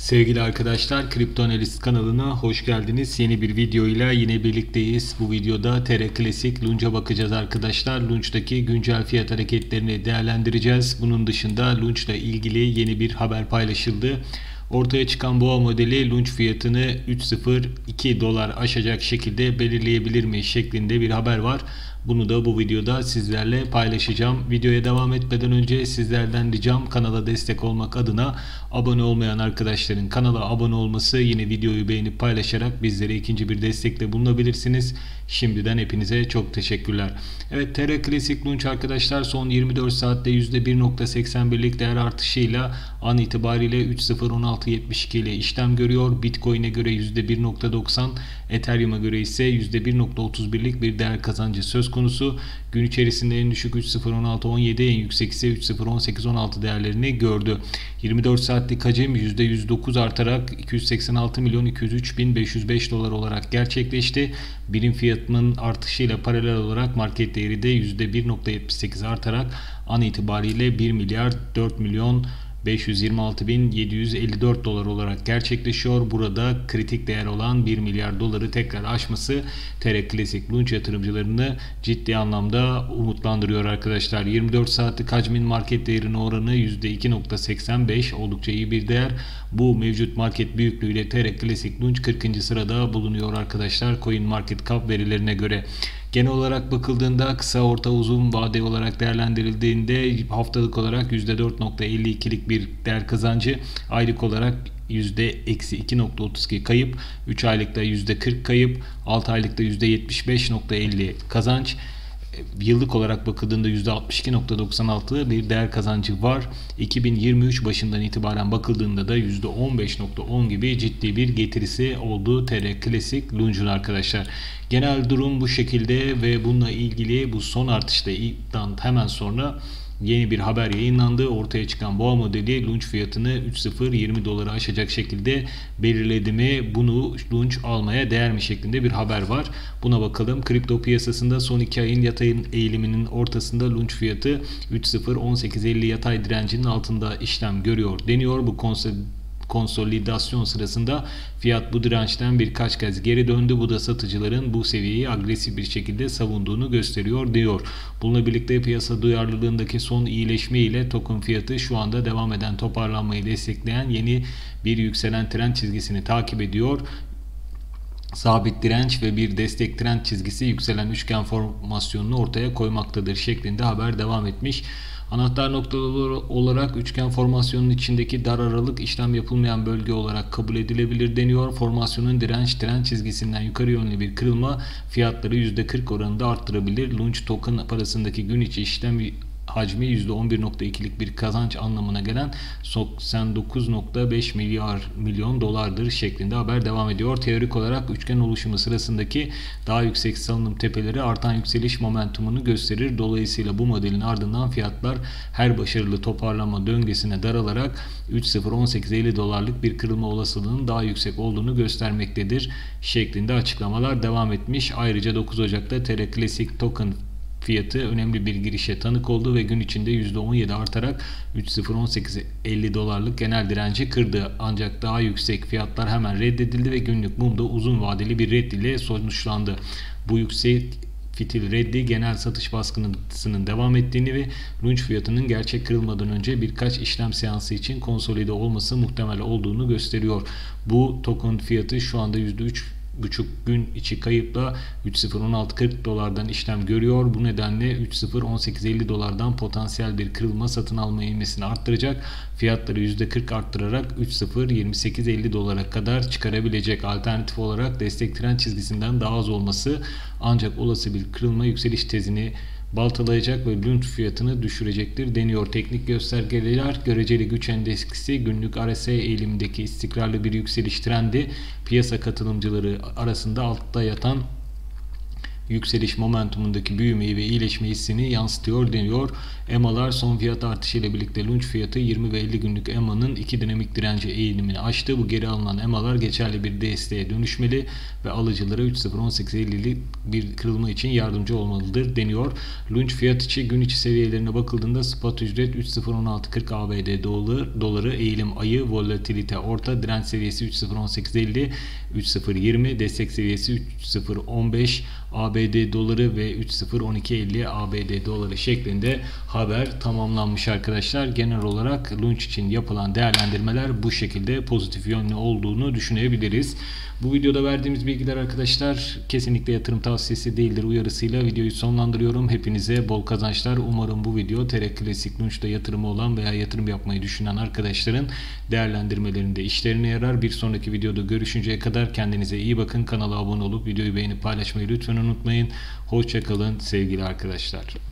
Sevgili arkadaşlar, Kripto Analist kanalına hoş geldiniz. Yeni bir videoyla yine birlikteyiz. Bu videoda TR Klasik Lunch'a bakacağız arkadaşlar. Lunch'taki güncel fiyat hareketlerini değerlendireceğiz. Bunun dışında Lunch'la ilgili yeni bir haber paylaşıldı. Ortaya çıkan boğa modeli lunch fiyatını 3.02 dolar aşacak şekilde belirleyebilir mi şeklinde bir haber var. Bunu da bu videoda sizlerle paylaşacağım. Videoya devam etmeden önce sizlerden ricam kanala destek olmak adına abone olmayan arkadaşların kanala abone olması yine videoyu beğenip paylaşarak bizlere ikinci bir destekte bulunabilirsiniz. Şimdiden hepinize çok teşekkürler. Evet TR Klasik Lunch arkadaşlar son 24 saatte %1.81'lik değer artışıyla an itibariyle 3.01672 ile işlem görüyor. Bitcoin'e göre %1.90, Ethereum'a göre ise %1.31'lik bir değer kazancı söz konusu. Gün içerisinde en düşük 3.01617 en yüksek ise 3.01816 değerlerini gördü. 24 saatlik hacim %109 artarak 286 milyon 203 bin 505 dolar olarak gerçekleşti. Birim fiyatının artışıyla paralel olarak market değeri de %1.78 artarak an itibariyle 1 milyar 4 milyon 526.754 dolar olarak gerçekleşiyor. Burada kritik değer olan 1 milyar doları tekrar aşması TR Klasik Launch yatırımcılarını ciddi anlamda umutlandırıyor arkadaşlar. 24 saatlik hacmin market değerine oranı %2.85 oldukça iyi bir değer. Bu mevcut market büyüklüğüyle TR Klasik Launch 40. sırada bulunuyor arkadaşlar. Coin Market Cap verilerine göre. Genel olarak bakıldığında kısa orta uzun vade olarak değerlendirildiğinde haftalık olarak %4.52'lik bir değer kazancı aylık olarak %-2.32 kayıp 3 aylıkta %40 kayıp 6 aylıkta %75.50 kazanç yıllık olarak bakıldığında %62.96 bir değer kazancı var. 2023 başından itibaren bakıldığında da %15.10 gibi ciddi bir getirisi oldu TR Klasik Lunch'un arkadaşlar. Genel durum bu şekilde ve bununla ilgili bu son artışta hemen sonra yeni bir haber yayınlandı. Ortaya çıkan boğa modeli lunch fiyatını 3.020 dolara aşacak şekilde belirledi mi? Bunu lunch almaya değer mi şeklinde bir haber var. Buna bakalım. Kripto piyasasında son 2 ayın yatay eğiliminin ortasında lunch fiyatı 3.01850 yatay direncinin altında işlem görüyor deniyor. Bu konsept konsolidasyon sırasında fiyat bu dirençten birkaç kez geri döndü. Bu da satıcıların bu seviyeyi agresif bir şekilde savunduğunu gösteriyor diyor. Bununla birlikte piyasa duyarlılığındaki son iyileşme ile token fiyatı şu anda devam eden toparlanmayı destekleyen yeni bir yükselen trend çizgisini takip ediyor sabit direnç ve bir destek trend çizgisi yükselen üçgen formasyonunu ortaya koymaktadır şeklinde haber devam etmiş. Anahtar noktaları olarak üçgen formasyonun içindeki dar aralık işlem yapılmayan bölge olarak kabul edilebilir deniyor. Formasyonun direnç tren çizgisinden yukarı yönlü bir kırılma fiyatları %40 oranında arttırabilir. Lunch token parasındaki gün içi işlem hacmi %11.2'lik bir kazanç anlamına gelen 89.5 milyar milyon dolardır şeklinde haber devam ediyor. Teorik olarak üçgen oluşumu sırasındaki daha yüksek salınım tepeleri artan yükseliş momentumunu gösterir. Dolayısıyla bu modelin ardından fiyatlar her başarılı toparlama döngüsüne daralarak 3.01850 dolarlık bir kırılma olasılığının daha yüksek olduğunu göstermektedir şeklinde açıklamalar devam etmiş. Ayrıca 9 Ocak'ta TR Classic Token fiyatı önemli bir girişe tanık oldu ve gün içinde %17 artarak 3.018.50 dolarlık genel direnci kırdı. Ancak daha yüksek fiyatlar hemen reddedildi ve günlük mumda uzun vadeli bir red ile sonuçlandı. Bu yüksek fitil reddi genel satış baskısının devam ettiğini ve lunch fiyatının gerçek kırılmadan önce birkaç işlem seansı için konsolide olması muhtemel olduğunu gösteriyor. Bu token fiyatı şu anda %3 buçuk gün içi kayıpla 3.016.40 dolardan işlem görüyor. Bu nedenle 3.018.50 dolardan potansiyel bir kırılma satın alma eğilmesini arttıracak. Fiyatları %40 arttırarak 3.028.50 dolara kadar çıkarabilecek. Alternatif olarak destek trend çizgisinden daha az olması ancak olası bir kırılma yükseliş tezini baltalayacak ve lünt fiyatını düşürecektir deniyor. Teknik göstergeler göreceli güç endeksi günlük RSI eğilimindeki istikrarlı bir yükseliş trendi piyasa katılımcıları arasında altta yatan yükseliş momentumundaki büyümeyi ve iyileşme hissini yansıtıyor deniyor. EMA'lar son fiyat artışı ile birlikte lunch fiyatı 20 ve 50 günlük EMA'nın iki dinamik direnci eğilimini aştı. Bu geri alınan EMA'lar geçerli bir desteğe dönüşmeli ve alıcılara 3.018.50'lik bir kırılma için yardımcı olmalıdır deniyor. Lunch fiyat içi gün içi seviyelerine bakıldığında spot ücret 3.016.40 ABD doları, doları eğilim ayı volatilite orta direnç seviyesi 3.018.50 3.020 destek seviyesi 3.015 ABD doları ve 3.012.50 ABD doları şeklinde haber tamamlanmış arkadaşlar. Genel olarak launch için yapılan değerlendirmeler bu şekilde pozitif yönlü olduğunu düşünebiliriz. Bu videoda verdiğimiz bilgiler arkadaşlar kesinlikle yatırım tavsiyesi değildir uyarısıyla videoyu sonlandırıyorum. Hepinize bol kazançlar. Umarım bu video TR Klasik Launch'ta yatırımı olan veya yatırım yapmayı düşünen arkadaşların değerlendirmelerinde işlerine yarar. Bir sonraki videoda görüşünceye kadar kendinize iyi bakın. Kanala abone olup videoyu beğenip paylaşmayı lütfen unutmayın. Hoşçakalın sevgili arkadaşlar.